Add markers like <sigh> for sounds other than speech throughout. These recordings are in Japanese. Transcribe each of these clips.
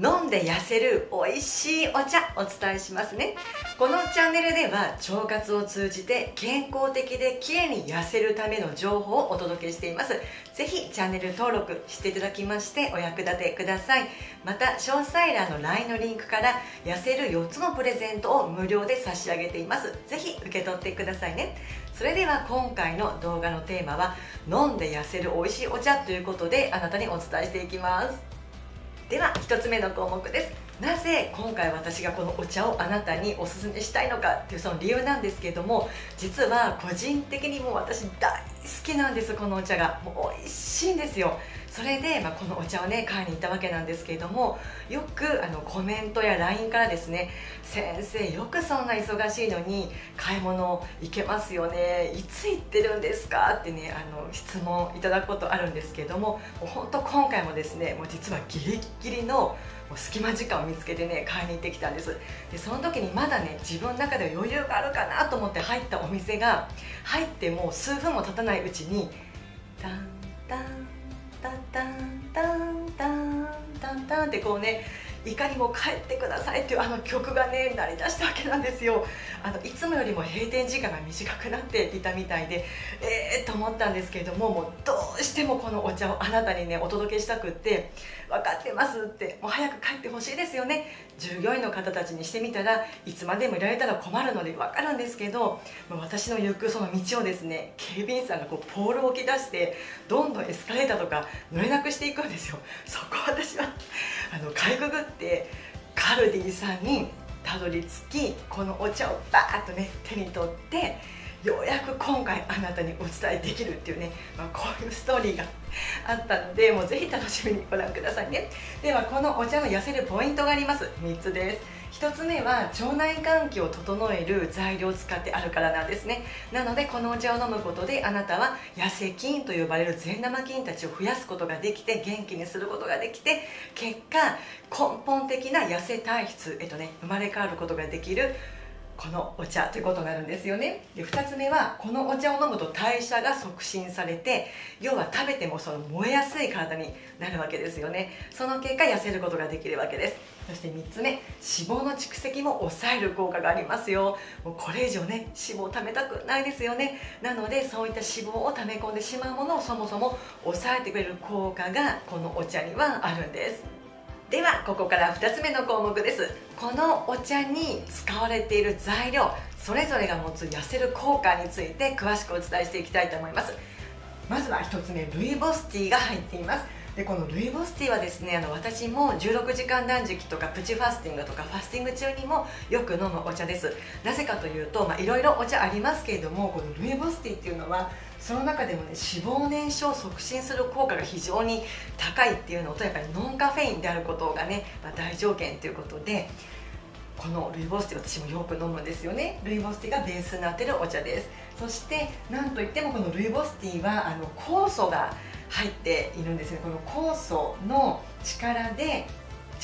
飲んで痩せる美味しいお茶お伝えしますね。このチャンネルでは腸活を通じて健康的で綺麗に痩せるための情報をお届けしています。ぜひチャンネル登録していただきましてお役立てください。また詳細欄の LINE のリンクから痩せる4つのプレゼントを無料で差し上げています。ぜひ受け取ってくださいね。それでは今回の動画のテーマは飲んで痩せる美味しいお茶ということであなたにお伝えしていきます。では1つ目の項目です。なぜ今回私がこのお茶をあなたにおすすめしたいのかっていうその理由なんですけれども実は個人的にも私大好きなんですこのお茶が。もう美味しいんですよ。それで、まあ、このお茶をね買いに行ったわけなんですけれどもよくあのコメントや LINE からですね先生よくそんな忙しいのに買い物行けますよねいつ行ってるんですか？ってねあの質問いただくことあるんですけれどももう本当今回もですねもう実はギリギリの隙間時間を見つけてね買いに行ってきたんです。でその時にまだね自分の中では余裕があるかなと思って入ったお店が入ってもう数分も経たないうちにタンタンタンタンってこうねいかにも帰ってくださいっていうあの曲がね鳴り出したわけなんですよ。あのいつもよりも閉店時間が短くなっていたみたいでええー、と思ったんですけれどももうどうしてもこのお茶をあなたにねお届けしたくって分かってますってもう早く帰ってほしいですよね。従業員の方たちにしてみたらいつまでもいられたら困るので分かるんですけど私の行くその道をですね警備員さんがこうポールを置き出してどんどんエスカレーターとか乗れなくしていくんですよ。そこ私はあのかいくぐってカルディさんにたどり着きこのお茶をバーッとね手に取ってようやく今回あなたにお伝えできるっていうね、<laughs> まあ、こういうストーリーがあったのでもうぜひ楽しみにご覧くださいね。ではこのお茶の痩せるポイントがあります。3つです。1つ目は腸内環境を整える材料を使ってあるからなんですね。なのでこのお茶を飲むことであなたは痩せ菌と呼ばれる善玉菌たちを増やすことができて元気にすることができて結果根本的な痩せ体質へとね生まれ変わることができるこのお茶ということになるんですよね。で2つ目はこのお茶を飲むと代謝が促進されて要は食べてもその燃えやすい体になるわけですよね。その結果痩せることができるわけです。そして3つ目脂肪の蓄積も抑える効果がありますよ。もうこれ以上ね脂肪を貯めたくないですよね。なのでそういった脂肪を溜め込んでしまうものをそもそも抑えてくれる効果がこのお茶にはあるんです。ではここから2つ目の項目です。このお茶に使われている材料それぞれが持つ痩せる効果について詳しくお伝えしていきたいと思います。まずは1つ目ルイボスティーが入っています。でこのルイボスティーはですねあの私も16時間断食とかプチファスティングとかファスティング中にもよく飲むお茶です。なぜかというといろいろお茶ありますけれどもこのルイボスティーっていうのはその中でもね脂肪燃焼を促進する効果が非常に高いっていうのとやっぱりノンカフェインであることがね、まあ、大条件ということでこのルイボスティー私もよく飲むんですよね。ルイボスティーがベースになってるお茶です。そしてなんといってもこのルイボスティーはあの酵素が入っているんですね。この酵素の力で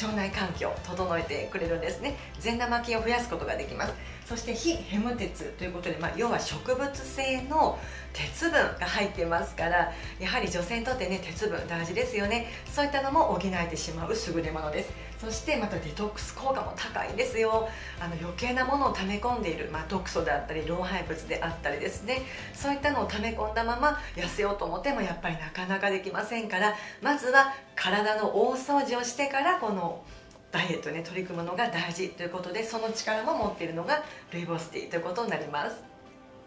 腸内環境を整えてくれるんですね。善玉菌を増やすことができます。そして非ヘム鉄ということで、まあ、要は植物性の鉄分が入ってますからやはり女性にとってね鉄分大事ですよね。そういったのも補えてしまう優れものです。そしてまたデトックス効果も高いですよ。あの余計なものを溜め込んでいる、まあ、毒素であったり老廃物であったりですね。そういったのを溜め込んだまま痩せようと思ってもやっぱりなかなかできませんからまずは体の大掃除をしてからこのダイエットに取り組むのが大事ということでその力も持っているのがルイボスティーということになります。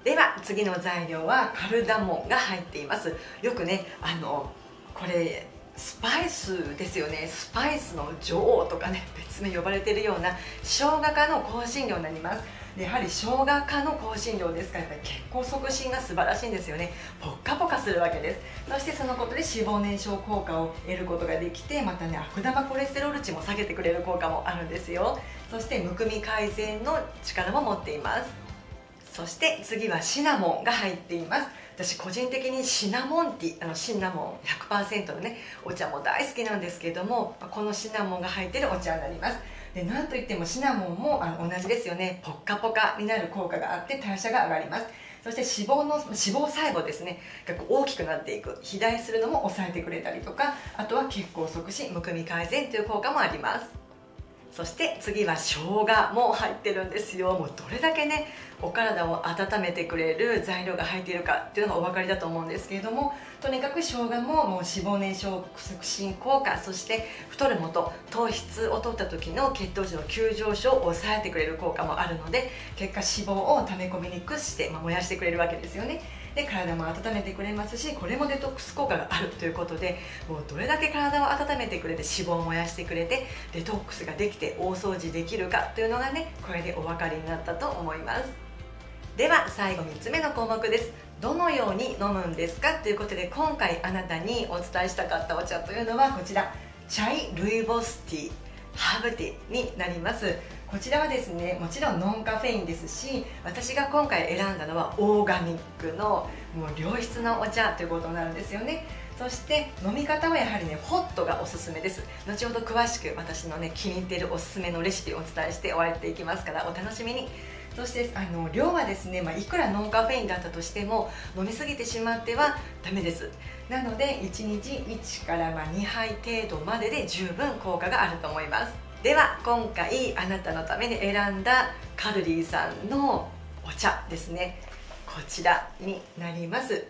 では次の材料はカルダモンが入っています。よくねあのこれスパイスですよね。スパイスの女王とかね別名呼ばれてるような生姜科の香辛料になります。やはり生姜科の香辛料ですからやっぱり血行促進が素晴らしいんですよね。ポッカポカするわけです。そしてそのことで脂肪燃焼効果を得ることができてまたね悪玉コレステロール値も下げてくれる効果もあるんですよ。そしてむくみ改善の力も持っています。そして次はシナモンが入っています。私個人的にシナモンティーあのシナモン100%のねお茶も大好きなんですけどもこのシナモンが入ってるお茶になります。でなんといってもシナモンもあの同じですよね。ポッカポカになる効果があって代謝が上がります。そして脂肪の脂肪細胞ですねが大きくなっていく。肥大するのも抑えてくれたりとかあとは血行促進むくみ改善という効果もあります。そして次は生姜も入ってるんですよ。もうどれだけねお体を温めてくれる材料が入っているかっていうのがお分かりだと思うんですけれどもとにかく生姜ももう脂肪燃焼促進効果そして太る元糖質を取った時の血糖値の急上昇を抑えてくれる効果もあるので結果脂肪を溜め込みにくして、まあ、燃やしてくれるわけですよね。で体も温めてくれますしこれもデトックス効果があるということでもうどれだけ体を温めてくれて脂肪を燃やしてくれてデトックスができて大掃除できるかというのがねこれでお分かりになったと思います。では最後3つ目の項目です。どのように飲むんですかということで今回あなたにお伝えしたかったお茶というのはこちら。チャイルイボスティー。ハーブティーになります。こちらはですねもちろんノンカフェインですし私が今回選んだのはオーガニックのもう良質なお茶ということになるんですよね。そして飲み方はやはりねホットがおすすめです。後ほど詳しく私のね気に入っているおすすめのレシピをお伝えして終わっていきますからお楽しみに。そしてあの量はですね、まあ、いくらノンカフェインだったとしても飲みすぎてしまってはダメです。なので1日1からま2杯程度までで十分効果があると思います。では今回あなたのために選んだカルディさんのお茶ですね。こちらになります。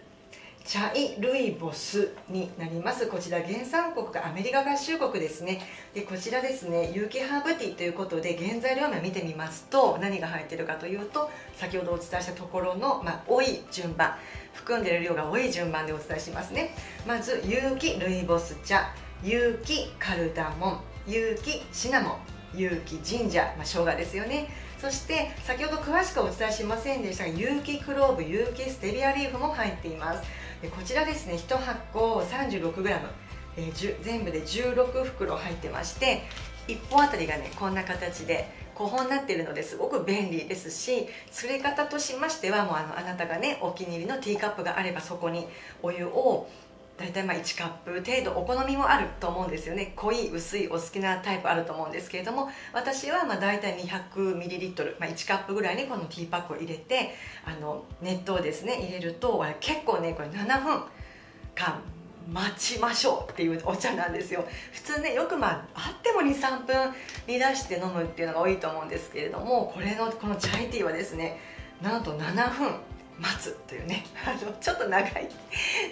チャイルイボスになります。こちら原産国がアメリカ合衆国ですね。でこちらですね有機ハーブティーということで原材料名見てみますと何が入ってるかというと先ほどお伝えしたところの、まあ、多い順番含んでいる量が多い順番でお伝えしますね。まず有機ルイボス茶有機カルダモン。有機シナモン有機ジンジャー、まあ、生姜ですよね。そして先ほど詳しくお伝えしませんでしたが有機クローブ有機ステビアリーフも入っています。でこちらですね1箱 36g、えー、全部で16袋入ってまして1本あたりがねこんな形で5本になっているのですごく便利ですし作り方としましてはもうあのあなたがねお気に入りのティーカップがあればそこにお湯を大体まあ1カップ程度お好みもあると思うんですよね。濃い薄いお好きなタイプあると思うんですけれども私はまあ大体 200ml、まあ、1カップぐらいにこのティーパックを入れてあの熱湯をですね入れると結構ねこれ7分間待ちましょうっていうお茶なんですよ。普通ねよくまああっても23分煮出して飲むっていうのが多いと思うんですけれどもこれのこのチャイティーはですねなんと7分待つというね <laughs> あのちょっと長い。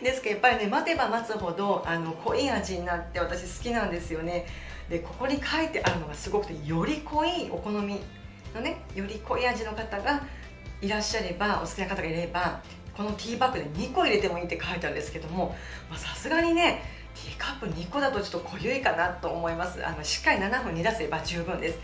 ですけどやっぱりね待てば待つほどあの濃い味になって私好きなんですよね。でここに書いてあるのがすごくてより濃いお好みのねより濃い味の方がいらっしゃればお好きな方がいればこのティーバッグで2個入れてもいいって書いてあるんですけどもさすがにねティーカップ2個だとちょっと濃ゆいかなと思います。あのしっかり7分煮出せば十分です。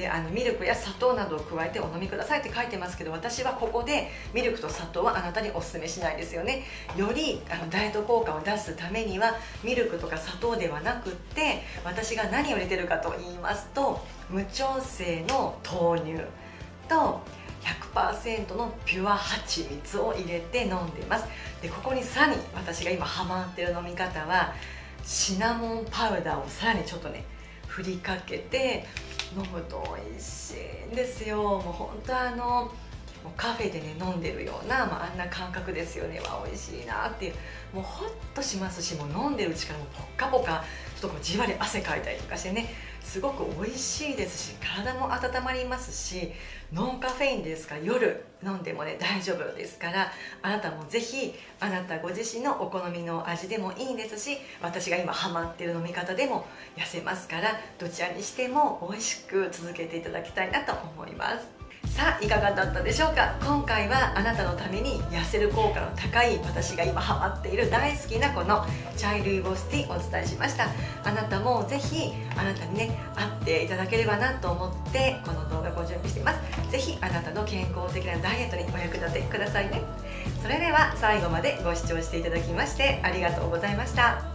であのミルクや砂糖などを加えてお飲みくださいって書いてますけど私はここでミルクと砂糖はあなたにおすすめしないですよね。よりあのダイエット効果を出すためにはミルクとか砂糖ではなくって私が何を入れてるかと言いますと無調整の豆乳と100%のピュア蜂蜜を入れて飲んでいます。でここにさらに私が今ハマってる飲み方はシナモンパウダーをさらにちょっとね振りかけて飲むと美味しいんですよ。もう本当あのカフェでね飲んでるような、まあ、あんな感覚ですよね。は美味しいなっていう。もうホッとしますしもう飲んでるうちからもポッカポカ。ちょっとこうじわり汗かいたりとかしてね。すごく美味しいですし体も温まりますしノンカフェインですから夜飲んでもね大丈夫ですからあなたもぜひあなたご自身のお好みの味でもいいですし私が今ハマってる飲み方でも痩せますからどちらにしても美味しく続けていただきたいなと思います。さあいかがだったでしょうか？今回はあなたのために痩せる効果の高い私が今ハマっている大好きなこのチャイルイボスティーお伝えしました。あなたもぜひあなたにね会っていただければなと思ってこの動画ご準備しています。ぜひあなたの健康的なダイエットにお役立てくださいね。それでは最後までご視聴していただきましてありがとうございました。